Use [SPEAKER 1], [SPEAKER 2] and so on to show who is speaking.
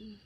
[SPEAKER 1] Mm.